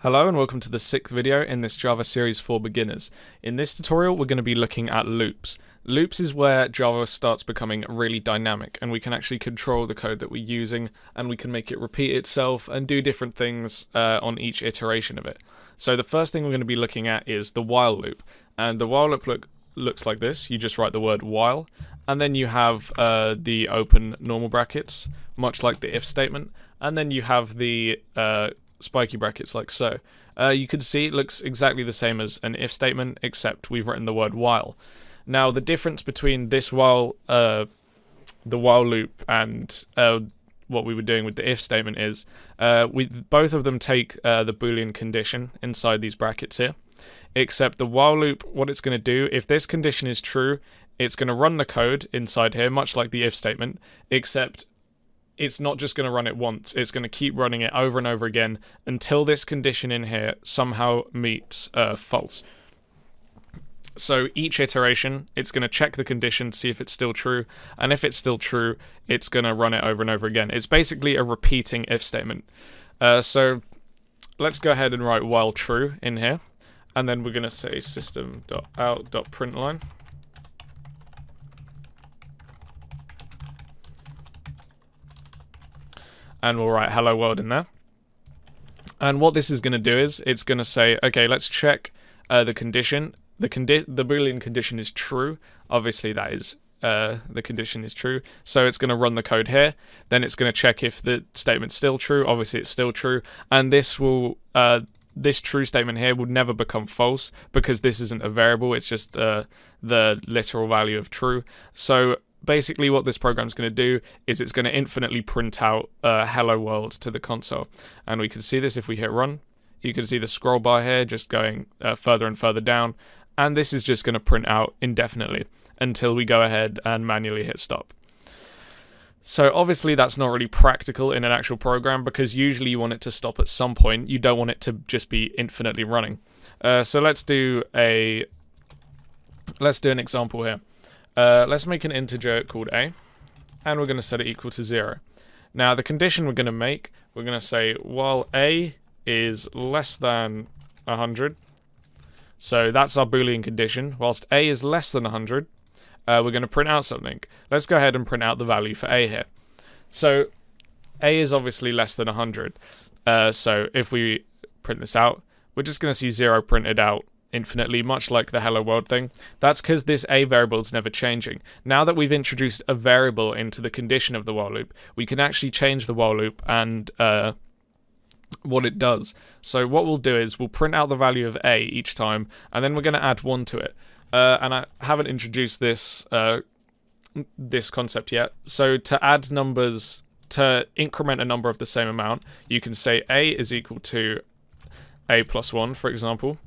Hello and welcome to the sixth video in this Java series for beginners. In this tutorial we're going to be looking at loops. Loops is where Java starts becoming really dynamic and we can actually control the code that we're using and we can make it repeat itself and do different things uh, on each iteration of it. So the first thing we're going to be looking at is the while loop and the while loop look, looks like this. You just write the word while and then you have uh, the open normal brackets much like the if statement and then you have the uh, spiky brackets like so. Uh, you can see it looks exactly the same as an if statement, except we've written the word while. Now, the difference between this while, uh, the while loop, and uh, what we were doing with the if statement is, uh, we both of them take uh, the boolean condition inside these brackets here. Except the while loop, what it's going to do, if this condition is true, it's going to run the code inside here, much like the if statement, except it's not just going to run it once, it's going to keep running it over and over again until this condition in here somehow meets uh, false. So each iteration, it's going to check the condition, see if it's still true, and if it's still true, it's going to run it over and over again. It's basically a repeating if statement. Uh, so let's go ahead and write while true in here, and then we're going to say system.out.println. and we'll write hello world in there. And what this is going to do is it's going to say, okay, let's check uh, the condition. The condi the boolean condition is true. Obviously, that is uh, the condition is true. So it's going to run the code here. Then it's going to check if the statement's still true. Obviously, it's still true. And this will uh, this true statement here will never become false because this isn't a variable. It's just uh, the literal value of true. So basically what this program is going to do is it's going to infinitely print out uh, hello world to the console. And we can see this if we hit run. You can see the scroll bar here just going uh, further and further down. And this is just going to print out indefinitely until we go ahead and manually hit stop. So obviously that's not really practical in an actual program because usually you want it to stop at some point. You don't want it to just be infinitely running. Uh, so let's do a let's do an example here. Uh, let's make an integer called a, and we're going to set it equal to 0. Now, the condition we're going to make, we're going to say while a is less than 100, so that's our boolean condition, whilst a is less than 100, uh, we're going to print out something. Let's go ahead and print out the value for a here. So a is obviously less than 100, uh, so if we print this out, we're just going to see 0 printed out infinitely, much like the hello world thing. That's because this a variable is never changing. Now that we've introduced a variable into the condition of the while loop, we can actually change the while loop and uh, what it does. So what we'll do is we'll print out the value of a each time, and then we're going to add 1 to it. Uh, and I haven't introduced this uh, this concept yet. So to add numbers, to increment a number of the same amount, you can say a is equal to a plus 1, for example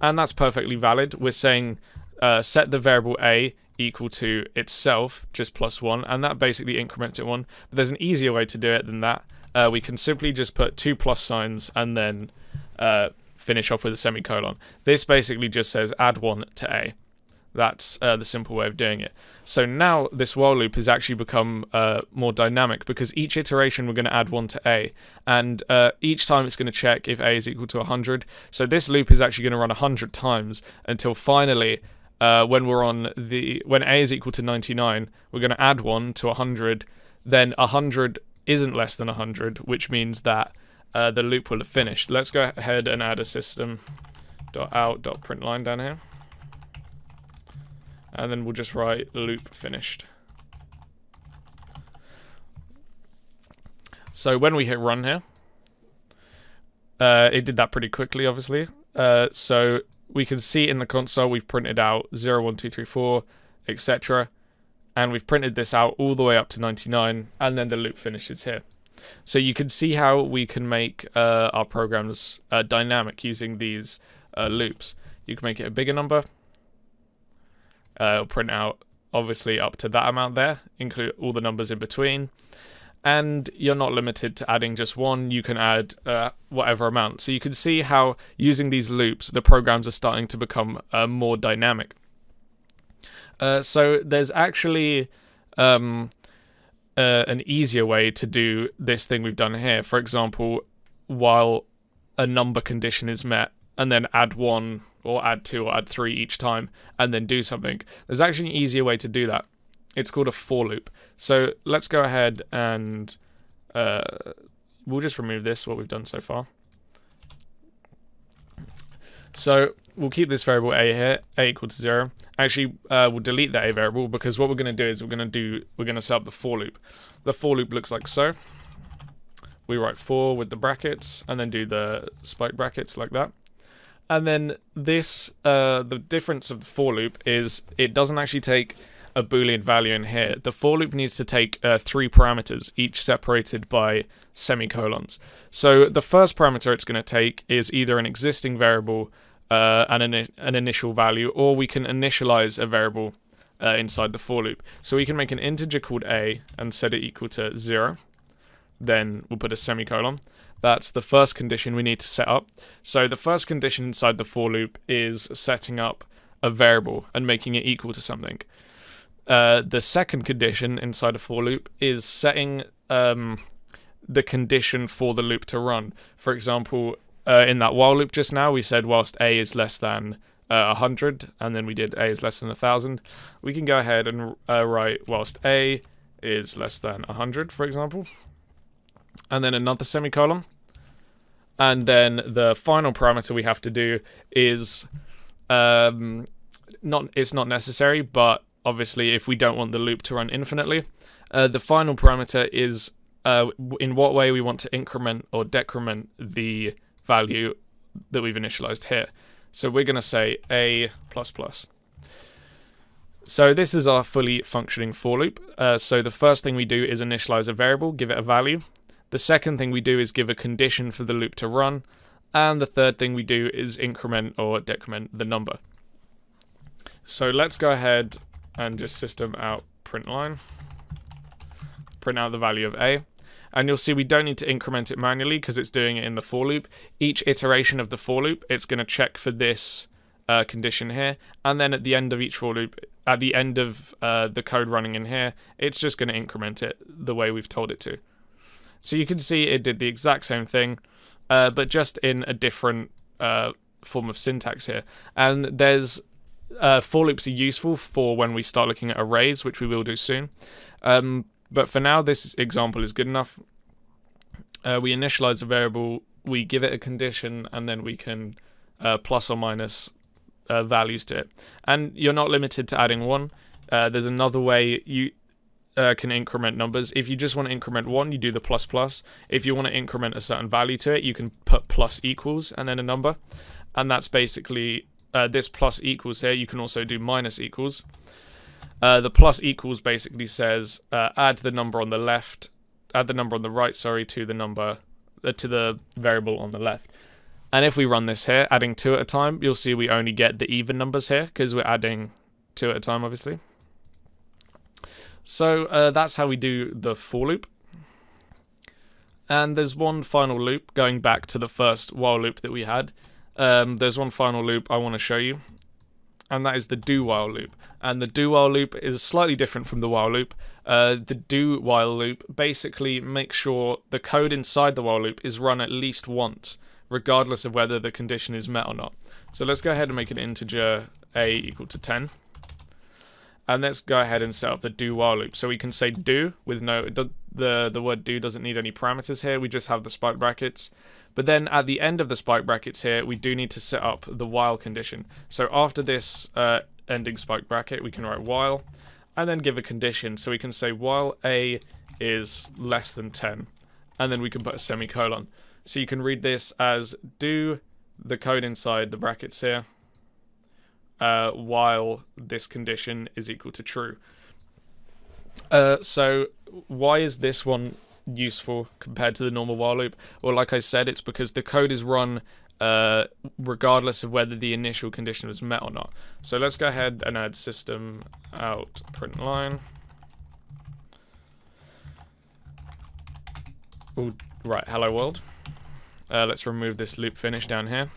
and that's perfectly valid. We're saying uh, set the variable a equal to itself, just plus 1, and that basically increments it 1. But there's an easier way to do it than that. Uh, we can simply just put two plus signs and then uh, finish off with a semicolon. This basically just says add 1 to a. That's uh, the simple way of doing it. So now this while loop has actually become uh, more dynamic because each iteration we're going to add one to a, and uh, each time it's going to check if a is equal to 100. So this loop is actually going to run 100 times until finally, uh, when we're on the when a is equal to 99, we're going to add one to 100. Then 100 isn't less than 100, which means that uh, the loop will have finished. Let's go ahead and add a System. out. system.out.println down here and then we'll just write loop finished. So when we hit run here, uh, it did that pretty quickly, obviously. Uh, so we can see in the console we've printed out 0, 1, 2, 3, 4, etc. And we've printed this out all the way up to 99, and then the loop finishes here. So you can see how we can make uh, our programs uh, dynamic using these uh, loops. You can make it a bigger number, uh, it'll print out obviously up to that amount there, include all the numbers in between. And you're not limited to adding just one, you can add uh, whatever amount. So you can see how using these loops, the programs are starting to become uh, more dynamic. Uh, so there's actually um, uh, an easier way to do this thing we've done here. For example, while a number condition is met and then add one or add two or add three each time and then do something. There's actually an easier way to do that. It's called a for loop. So let's go ahead and uh, we'll just remove this, what we've done so far. So we'll keep this variable a here, a equal to zero. Actually, uh, we'll delete that a variable because what we're going to do is we're going to do we're going to set up the for loop. The for loop looks like so. We write for with the brackets and then do the spike brackets like that. And then this, uh, the difference of the for loop is it doesn't actually take a boolean value in here. The for loop needs to take uh, three parameters, each separated by semicolons. So the first parameter it's going to take is either an existing variable uh, and an, an initial value, or we can initialize a variable uh, inside the for loop. So we can make an integer called a and set it equal to 0. Then we'll put a semicolon. That's the first condition we need to set up. So the first condition inside the for loop is setting up a variable and making it equal to something. Uh, the second condition inside a for loop is setting um, the condition for the loop to run. For example, uh, in that while loop just now, we said whilst a is less than uh, 100, and then we did a is less than 1,000. We can go ahead and uh, write whilst a is less than 100, for example and then another semicolon. And then the final parameter we have to do is um, not it's not necessary, but obviously if we don't want the loop to run infinitely, uh, the final parameter is uh, in what way we want to increment or decrement the value that we've initialized here. So we're going to say a plus plus. So this is our fully functioning for loop. Uh, so the first thing we do is initialize a variable, give it a value, the second thing we do is give a condition for the loop to run. And the third thing we do is increment or decrement the number. So let's go ahead and just system out print line. Print out the value of a. And you'll see we don't need to increment it manually because it's doing it in the for loop. Each iteration of the for loop, it's going to check for this uh, condition here. And then at the end of each for loop, at the end of uh, the code running in here, it's just going to increment it the way we've told it to. So you can see it did the exact same thing, uh, but just in a different uh, form of syntax here. And there's uh, for loops are useful for when we start looking at arrays, which we will do soon. Um, but for now, this example is good enough. Uh, we initialize a variable, we give it a condition, and then we can uh, plus or minus uh, values to it. And you're not limited to adding one. there's another way you uh, can increment numbers. If you just want to increment one, you do the plus plus. If you want to increment a certain value to it, you can put plus equals and then a number. And that's basically uh, this plus equals here. You can also do minus equals. Uh, the plus equals basically says uh, add the number on the left, add the number on the right, sorry, to the number, uh, to the variable on the left. And if we run this here, adding two at a time, you'll see we only get the even numbers here because we're adding two at a time, obviously. So uh, that's how we do the for loop. And there's one final loop going back to the first while loop that we had. Um, there's one final loop I want to show you, and that is the do while loop. And the do while loop is slightly different from the while loop. Uh, the do while loop basically makes sure the code inside the while loop is run at least once, regardless of whether the condition is met or not. So let's go ahead and make an integer a equal to 10. And let's go ahead and set up the do while loop. So we can say do with no, the, the word do doesn't need any parameters here. We just have the spike brackets. But then at the end of the spike brackets here, we do need to set up the while condition. So after this uh, ending spike bracket, we can write while and then give a condition. So we can say while a is less than 10 and then we can put a semicolon. So you can read this as do the code inside the brackets here uh, while this condition is equal to true. Uh, so why is this one useful compared to the normal while loop? Well, like I said, it's because the code is run uh, regardless of whether the initial condition was met or not. So let's go ahead and add system out print line. Ooh, right, hello world. Uh, let's remove this loop finish down here.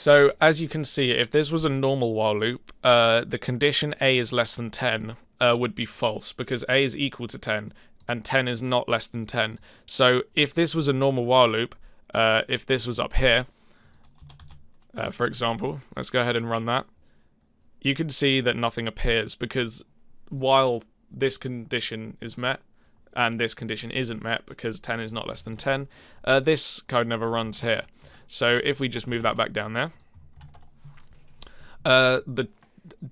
So as you can see, if this was a normal while loop, uh, the condition a is less than 10 uh, would be false because a is equal to 10. and 10 is not less than 10. So if this was a normal while loop, uh, if this was up here, uh, for example, let's go ahead and run that, you can see that nothing appears because while this condition is met, and this condition isn't met because 10 is not less than 10, uh, this code never runs here. So if we just move that back down there, uh, the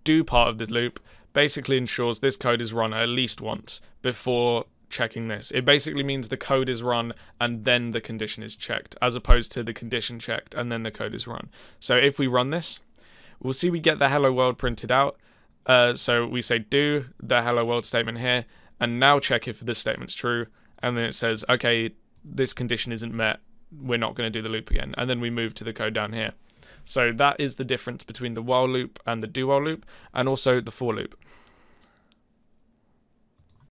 do part of the loop basically ensures this code is run at least once before checking this. It basically means the code is run and then the condition is checked, as opposed to the condition checked and then the code is run. So if we run this, we'll see we get the hello world printed out. Uh, so we say do the hello world statement here, and now check if this statement's true, and then it says, okay, this condition isn't met, we're not going to do the loop again, and then we move to the code down here. So that is the difference between the while loop and the do while loop, and also the for loop.